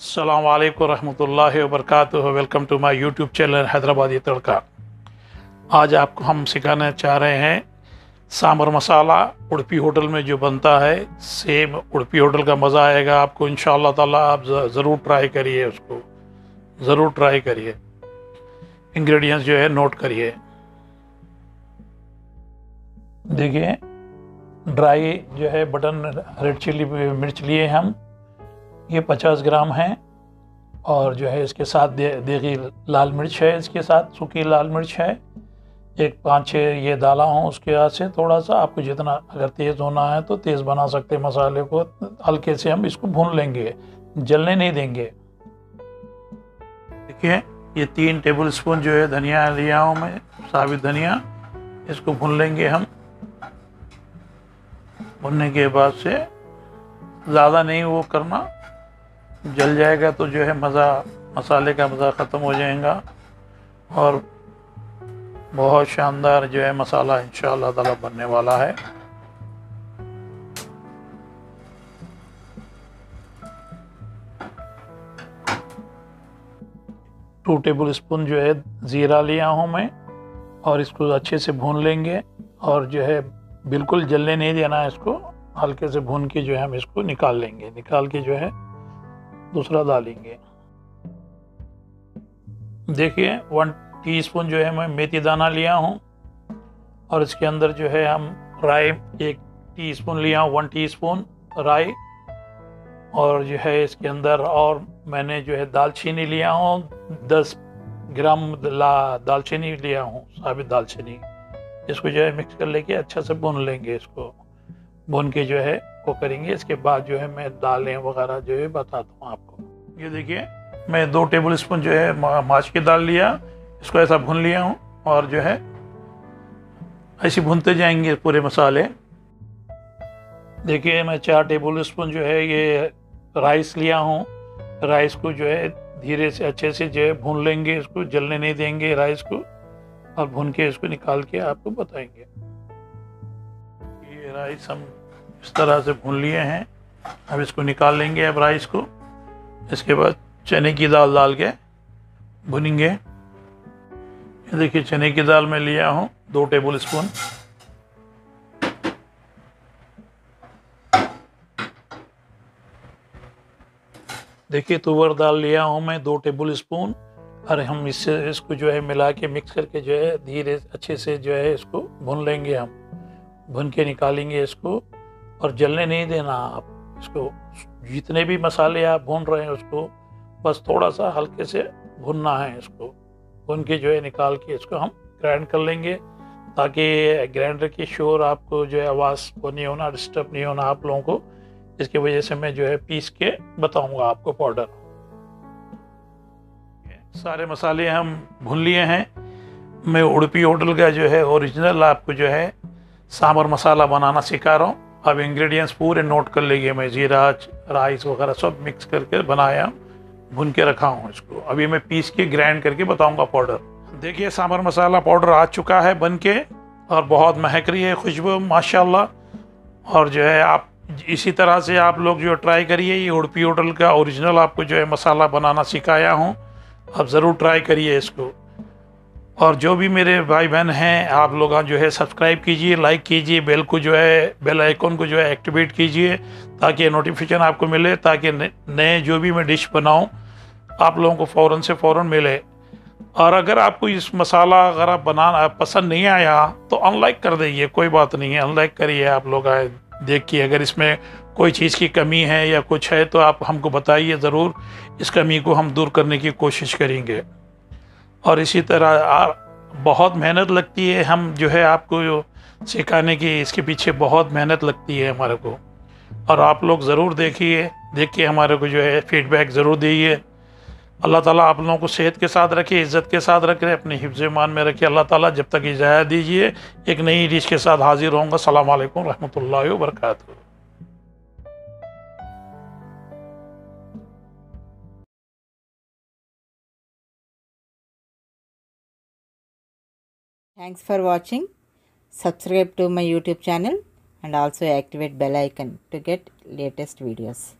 अल्लाम रहमतुल्लाहि व welcome to my YouTube channel Hyderabadi Tadka आज आपको हम सिखाना चाह रहे हैं सांबर मसाला उड़पी होटल में जो बनता है, सेम उड़पी होटल का मज़ा आएगा आपको। इन ताला आप ज़रूर ट्राई करिए उसको। ज़रूर ट्राई करिए। इंग्रेडिएंट्स जो है नोट करिए। देखिए ड्राई जो है बटन रेड चिल्ली मिर्च लिए हम। ये 50 ग्राम है और जो है इसके साथ दे, देगी लाल मिर्च है इसके साथ सूखी लाल मिर्च है। एक पाँच छः ये डाला हूँ उसके बाद से थोड़ा सा आपको जितना अगर तेज़ होना है तो तेज़ बना सकते मसाले को। हल्के से हम इसको भून लेंगे जलने नहीं देंगे। देखिए ये तीन टेबल स्पून जो है धनिया लिया हूँ मैं साबित धनिया इसको भून लेंगे हम। भुनने के बाद से ज़्यादा नहीं वो करना जल जाएगा तो जो है मज़ा, मसाले का मज़ा ख़त्म हो जाएगा और बहुत शानदार जो है मसाला इन ताला बनने वाला है। टू टेबल स्पून जो है ज़ीरा लिया हूँ मैं और इसको अच्छे से भून लेंगे और जो है बिल्कुल जलने नहीं देना है इसको, हल्के से भून के जो है हम इसको निकाल लेंगे। निकाल के जो है दूसरा डालेंगे देखिए वन टीस्पून जो है मैं मेथी दाना लिया हूँ, और इसके अंदर जो है हम राई एक टीस्पून लिया हूँ वन टीस्पून राई, और जो है इसके अंदर और मैंने जो है दालचीनी लिया हूँ, दस ग्राम ला दालचीनी लिया हूँ, साबित दालचीनी। इसको जो है मिक्स कर लेके अच्छा से भून लेंगे इसको। भून के जो है वो करेंगे, इसके बाद जो है मैं दालें वगैरह जो है बताता हूँ आपको। ये देखिए, मैं दो टेबल स्पून जो है माछ की दाल लिया, इसको ऐसा भून लिया हूँ और जो है ऐसे भूनते जाएँगे पूरे मसाले। देखिए, मैं चार टेबल स्पून जो है ये राइस लिया हूँ। राइस को जो है धीरे से, अच्छे से जो है भून लेंगे, इसको जलने नहीं देंगे राइस को और भून के इसको निकाल के आपको बताएँगे। ये राइस हम इस तरह से भून लिए हैं। अब इसको निकाल लेंगे अब राइस को। इसके बाद चने की दाल डाल के भुनेंगे। ये देखिए, चने की दाल मैं लिया हूँ दो टेबल स्पून। देखिए तुवर दाल लिया हूँ मैं दो टेबल स्पून। और हम इससे, इसको जो है मिला के मिक्स करके जो है धीरे अच्छे से जो है इसको भून लेंगे हम। भून के निकालेंगे इसको। और जलने नहीं देना आप इसको जितने भी मसाले आप भून रहे हैं उसको, बस थोड़ा सा हल्के से भुनना है इसको। भून के जो है निकाल के इसको हम ग्राइंड कर लेंगे, ताकि ग्राइंडर की शोर आपको जो है आवाज़ को नहीं होना, डिस्टर्ब नहीं होना आप लोगों को। इसकी वजह से मैं जो है पीस के बताऊँगा आपको पाउडर। सारे मसाले हम भून लिए हैं। मैं उड़पी होटल का जो है ओरिजिनल आपको जो है सांबर मसाला बनाना सिखा रहा हूँ। अब इंग्रेडिएंट्स पूरे नोट कर लेंगे मैं जीरा राइस वगैरह सब मिक्स करके बनाया, भुन के रखा हूँ इसको। अभी मैं पीस के ग्राइंड करके बताऊँगा पाउडर देखिए सांबर मसाला पाउडर आ चुका है बन के, और बहुत महक रही है खुशबू, माशाल्लाह। और जो है, आप इसी तरह से आप लोग जो ट्राई करिए, ये उड़पी होटल का ओरिजिनल आपको जो है मसाला बनाना सिखाया हूँ। आप ज़रूर ट्राई करिए इसको। और जो भी मेरे भाई बहन हैं, आप लोग जो है सब्सक्राइब कीजिए लाइक कीजिए बेल को जो है बेल आइकॉन को जो है एक्टिवेट कीजिए, ताकि नोटिफिकेशन आपको मिले, ताकि नए जो भी मैं डिश बनाऊँ, आप लोगों को फ़ौरन से फ़ौर मिले। और अगर आपको इस मसाला अगर आप बनाना, पसंद नहीं आया तो अनलाइक कर दीजिए, कोई बात नहीं है अनलाइक करिए आप लोग, आए देखिए, अगर इसमें कोई चीज़ की कमी है या कुछ है तो आप हमको बताइए ज़रूर, इस कमी को हम दूर करने की कोशिश करेंगे। और इसी तरह बहुत मेहनत लगती है। हम जो है आपको जो सिखाने की, इसके पीछे बहुत मेहनत लगती है हमारे को। और आप लोग ज़रूर देखिए देख के हमारे को जो है फीडबैक ज़रूर दीजिए। अल्लाह ताला आप लोगों को सेहत के साथ रखे, इज़्ज़त के साथ रखे, अपने हिफ्ज़ मान में रखे। अल्लाह ताला जब तक इजाज़त दीजिए, एक नई डिश के साथ हाजिर होंगे सलाम वालेकुम रहमतुल्लाहि व Thanks for watching. Subscribe to my YouTube channel and also activate bell icon to get latest videos.